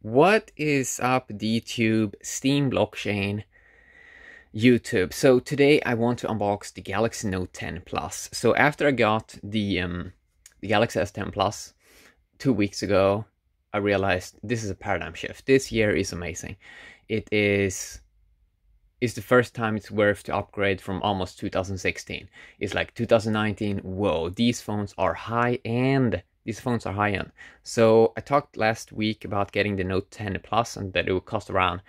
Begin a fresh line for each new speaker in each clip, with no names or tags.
What is up DTube, Steem blockchain, YouTube? So today I want to unbox the Galaxy Note 10 Plus. So after I got the, um, the Galaxy S10 Plus two weeks ago, I realized this is a paradigm shift. This year is amazing. It is is the first time it's worth to upgrade from almost 2016. It's like 2019, whoa, these phones are high end these phones are high end. So I talked last week about getting the Note 10 Plus and that it would cost around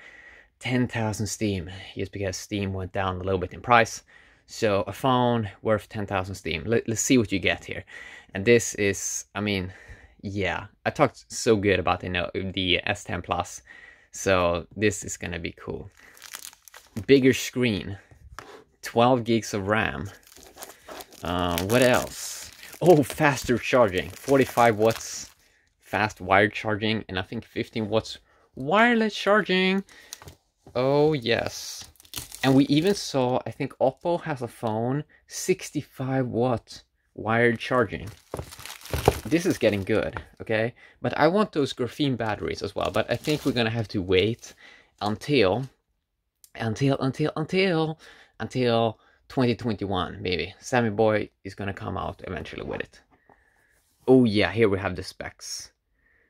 10,000 Steem, just because Steem went down a little bit in price. So a phone worth 10,000 Steem. Let, us see what you get here. And this is, I mean, yeah, I talked so good about the, Note, the S10 Plus. So this is gonna be cool. Bigger screen, 12 gigs of RAM. Uh, what else? Oh, faster charging. 45 watts fast wired charging and I think 15 watts wireless charging. Oh, yes. And we even saw, I think Oppo has a phone, 65 watt wired charging. This is getting good, okay? But I want those graphene batteries as well. But I think we're gonna have to wait until, until, until, until, until 2021 maybe sammy boy is gonna come out eventually with it. Oh yeah here we have the specs.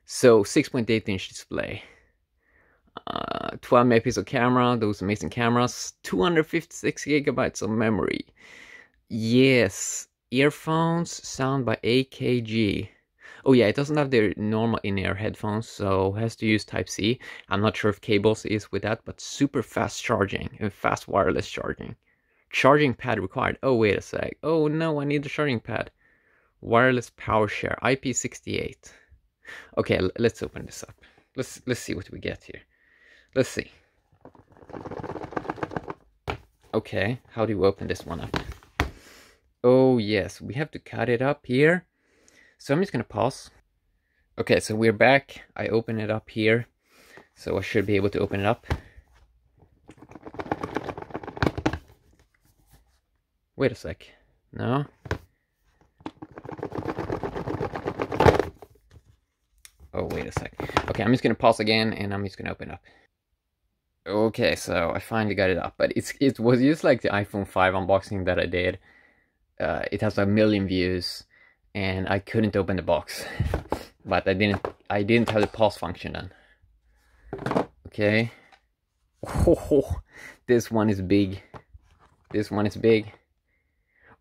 So 6.8 inch display. Uh, 12 megapixel camera those amazing cameras 256 gigabytes of memory. Yes earphones sound by akg oh yeah it doesn't have the normal in-ear headphones so has to use type c i'm not sure if cables is with that but super fast charging and fast wireless charging Charging pad required. Oh, wait a sec. Oh, no, I need the charging pad. Wireless power share, IP68. Okay, let's open this up. Let's let's see what we get here. Let's see. Okay, how do you open this one up? Oh, yes, we have to cut it up here. So I'm just gonna pause. Okay, so we're back. I open it up here. So I should be able to open it up. Wait a sec. No. Oh, wait a sec. Okay, I'm just gonna pause again and I'm just gonna open up. Okay, so I finally got it up, but it's it was just like the iPhone 5 unboxing that I did. Uh, it has a million views, and I couldn't open the box, but I didn't I didn't have the pause function then. Okay. Oh, this one is big. This one is big.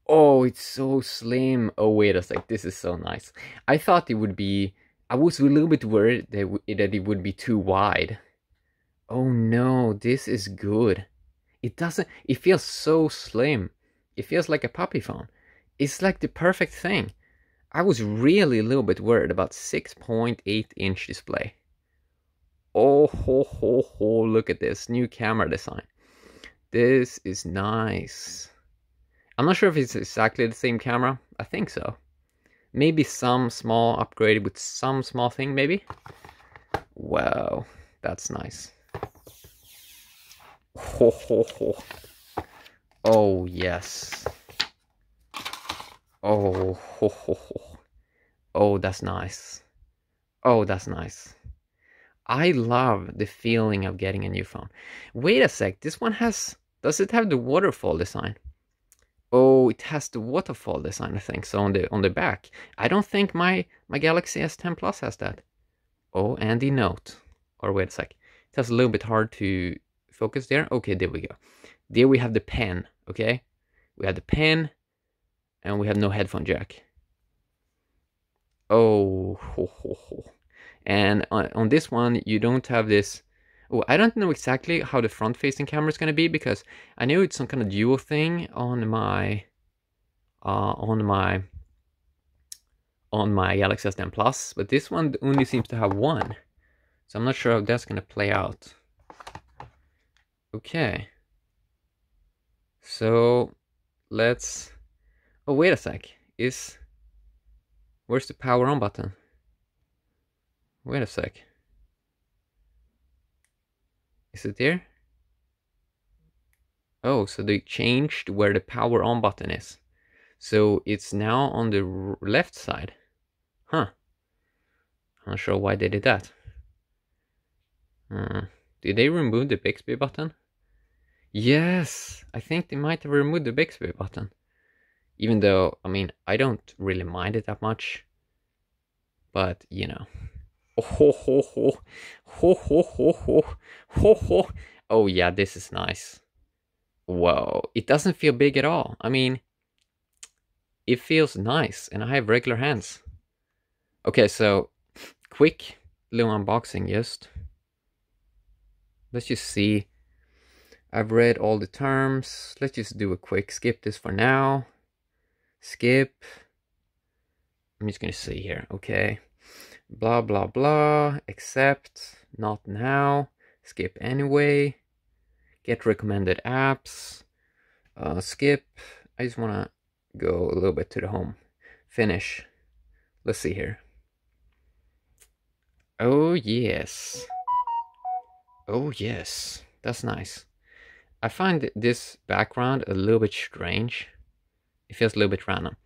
Oh, it's so slim. Oh, wait a sec. This is so nice. I thought it would be... I was a little bit worried that, that it would be too wide. Oh no, this is good. It doesn't... It feels so slim. It feels like a puppy phone. It's like the perfect thing. I was really a little bit worried about 6.8 inch display. Oh, ho, ho, ho, look at this new camera design. This is nice. I'm not sure if it's exactly the same camera. I think so. Maybe some small upgrade with some small thing, maybe. Wow, that's nice. Ho, ho, ho. Oh, yes. Oh, ho, ho, ho. Oh, that's nice. Oh, that's nice. I love the feeling of getting a new phone. Wait a sec, this one has... Does it have the waterfall design? Oh, it has the waterfall design, I think, so on the on the back. I don't think my, my Galaxy S10 Plus has that. Oh, and the Note. Or wait a sec. It has a little bit hard to focus there. Okay, there we go. There we have the pen, okay? We have the pen, and we have no headphone jack. Oh, ho, ho, ho. and on, on this one, you don't have this Oh, I don't know exactly how the front-facing camera is going to be because I know it's some kind of dual thing on my uh, on my on my Galaxy S10 Plus, but this one only seems to have one. So I'm not sure how that's going to play out. Okay. So let's Oh, wait a sec. Is where's the power on button? Wait a sec. Is it there? Oh, so they changed where the power on button is. So it's now on the left side. Huh. I'm not sure why they did that. Hmm. Did they remove the Bixby button? Yes, I think they might have removed the Bixby button. Even though, I mean, I don't really mind it that much. But, you know. Oh, ho, ho, ho. Ho, ho, ho, ho. Ho, ho. Oh, yeah, this is nice. Whoa, it doesn't feel big at all. I mean, it feels nice, and I have regular hands. Okay, so, quick little unboxing just. Let's just see. I've read all the terms. Let's just do a quick skip this for now. Skip. I'm just gonna see here, okay. Blah, blah, blah, accept, not now, skip anyway, get recommended apps, uh, skip. I just wanna go a little bit to the home. Finish. Let's see here. Oh, yes. Oh, yes. That's nice. I find this background a little bit strange. It feels a little bit random.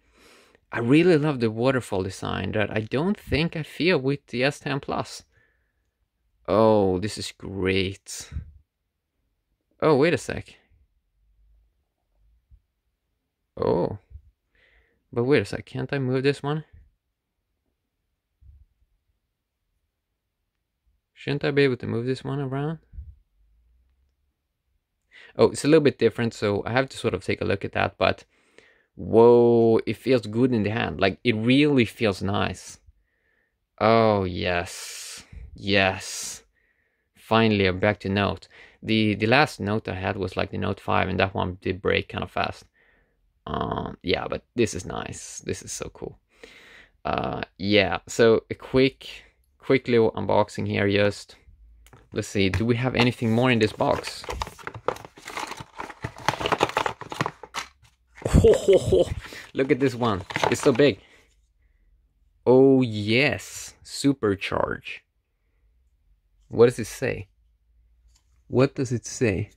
I really love the waterfall design that I don't think I feel with the S10 Plus. Oh, this is great. Oh, wait a sec. Oh. But wait a sec, can't I move this one? Shouldn't I be able to move this one around? Oh, it's a little bit different, so I have to sort of take a look at that, but whoa, it feels good in the hand. Like, it really feels nice. Oh, yes. Yes. Finally, I'm back to Note. The, the last Note I had was like the Note 5, and that one did break kind of fast. Um, yeah, but this is nice. This is so cool. Uh, yeah, so a quick, quick little unboxing here just. Let's see, do we have anything more in this box? Ho, ho, ho. Look at this one. It's so big. Oh, yes. Supercharge. What does it say? What does it say?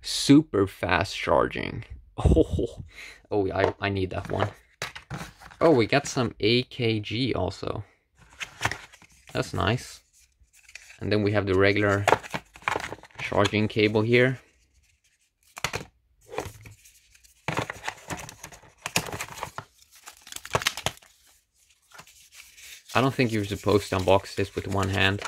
Super fast charging. Oh, oh I, I need that one. Oh, we got some AKG also. That's nice. And then we have the regular charging cable here. I don't think you're supposed to unbox this with one hand.